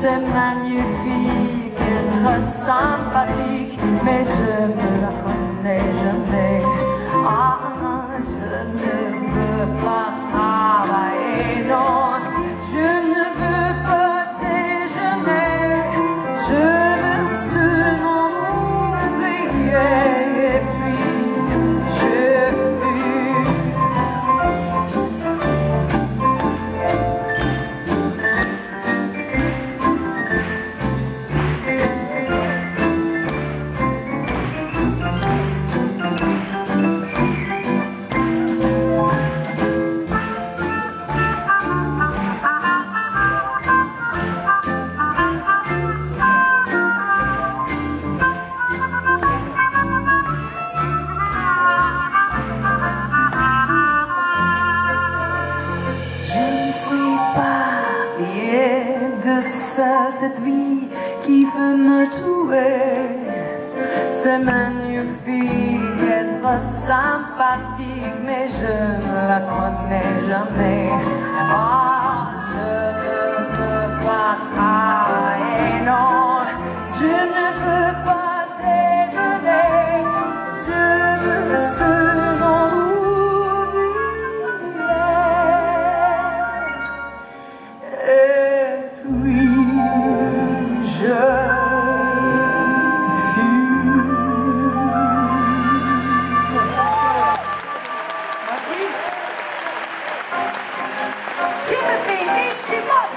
ce magnifique, être sympathique, mais je ne la connais jamais. Ah, de ça, cette vie qui veut me tuer. C'est magnifique, être sympathique, mais je ne la connais jamais. Ah, Shiva!